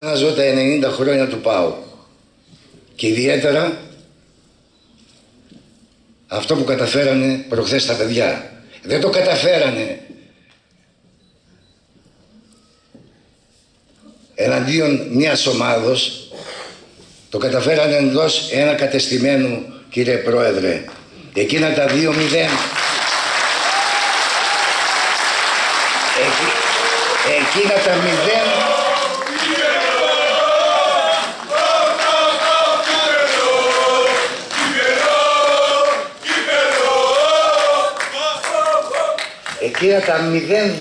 Να ζω τα 90 χρόνια του πάω. Και ιδιαίτερα αυτό που καταφέρανε προχθές τα παιδιά. Δεν το καταφέρανε εναντίον μιας ομάδος, το καταφέρανε εντός ένα κατεστημένου, κύριε Πρόεδρε. Εκείνα τα δύο μηδέν. εκείνα τα μηδέν Εκείνα τα μηδέν